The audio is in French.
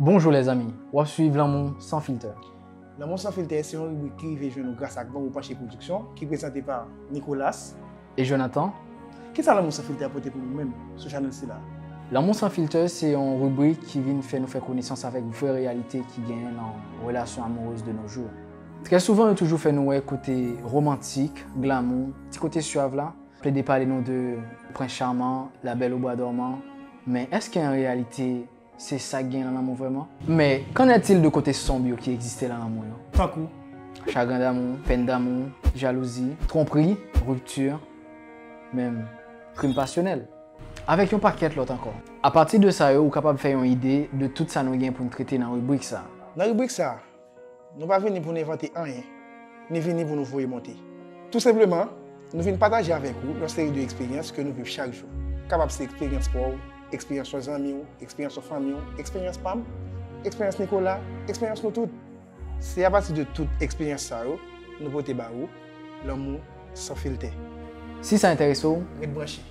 Bonjour les amis, wap suiv L'amour sans filtre. L'amour sans filtre, c'est une rubrique qui nous grâce à Grand ou Panché Production, qui est présenté par Nicolas. Et Jonathan. Qu'est-ce que l'amour sans filtre apporté pour nous-mêmes, ce channel-ci là? L'amour sans filtre, c'est une rubrique qui vient faire nous faire connaissance avec vraie réalité qui gagne dans relation amoureuse de nos jours. Très souvent, on a toujours fait nous côté romantique, glamour, petit côté suave là. Plaider parler nous de Prince Charmant, La Belle au Bois dormant. Mais est-ce qu'en réalité, se sa gen nan amon vreman. Me, kan etil de kote somb yo ki egziste nan amon yo? Takou. Chagrin d'amon, pen d'amon, jalouzi, trompri, ruptur, mem, krim pasyonel. Avèk yon paket lot ankon. A pati de sa yo, ou kapab fè yon ide de tout sa nou gen pou nou trete nan rubrik sa. Nan rubrik sa, nou pa veni pou nou inventi anyen, nou veni pou nou voye monte. Tout sepleman, nou veni pataje avèk ou lor seri de eksperyans ke nou viv chak jou. Kapab se eksperyans pou ou, expérience sur amis, expérience sur famille, expérience PAM, expérience Nicolas, expérience nous toutes. C'est à partir de toute expérience nous portons l'amour sans filtre. Si ça intéresse vous, Restez branchés.